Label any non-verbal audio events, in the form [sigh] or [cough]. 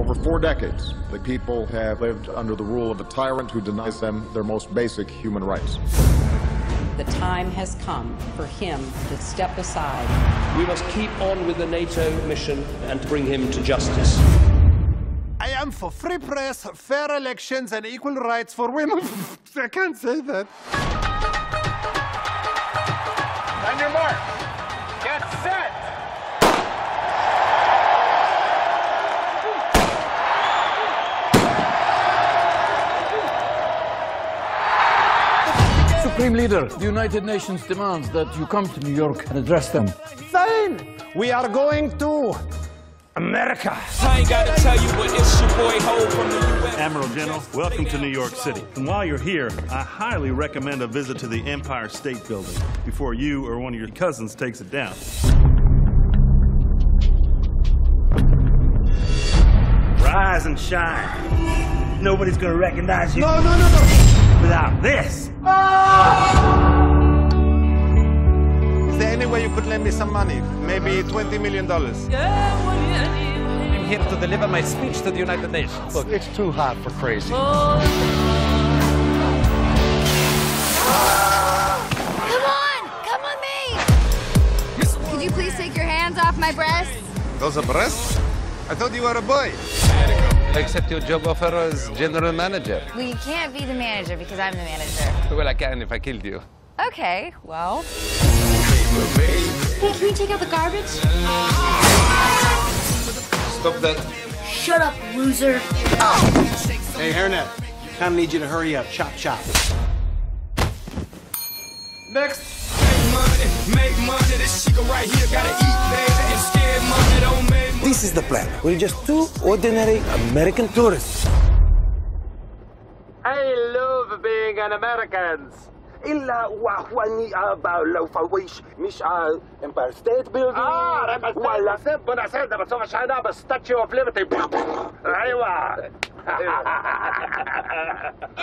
over four decades, the people have lived under the rule of a tyrant who denies them their most basic human rights. The time has come for him to step aside. We must keep on with the NATO mission and bring him to justice. I am for free press, fair elections, and equal rights for women. [laughs] I can't say that. On your mark. Get set. Supreme Leader, the United Nations demands that you come to New York and address them. Fine. We are going to America. I ain't gotta tell you, but it's your boy Ho from the US. Admiral General, welcome to New York City. And while you're here, I highly recommend a visit to the Empire State Building before you or one of your cousins takes it down. Rise and shine. Nobody's gonna recognize you. No, no, no, no. Without this. Is there any way you could lend me some money? Maybe $20 million. I'm here to deliver my speech to the United Nations. Look, it's too hot for crazy. Come on! Come on me! Could you please take your hands off my breasts? Those are breasts? I thought you were a boy. Accept your job offer as general manager. Well, you can't be the manager because I'm the manager. Well, I can if I killed you. Okay, well. Hey, can we take out the garbage? Stop that. Shut up, loser. Hey, Hairnet. Kind of need you to hurry up. Chop, chop. Next. Make money, make money. This chica right here gotta eat, baby is the plan. We're just two ordinary American tourists. I love being an American. إلا وحواني أبا لو فويش مش على Empire State Building اه لما ولا سب انا سيدنا بس هو شاينا بس ستاتيو اوف ليبرتي [laughs] ايوه [laughs] [laughs]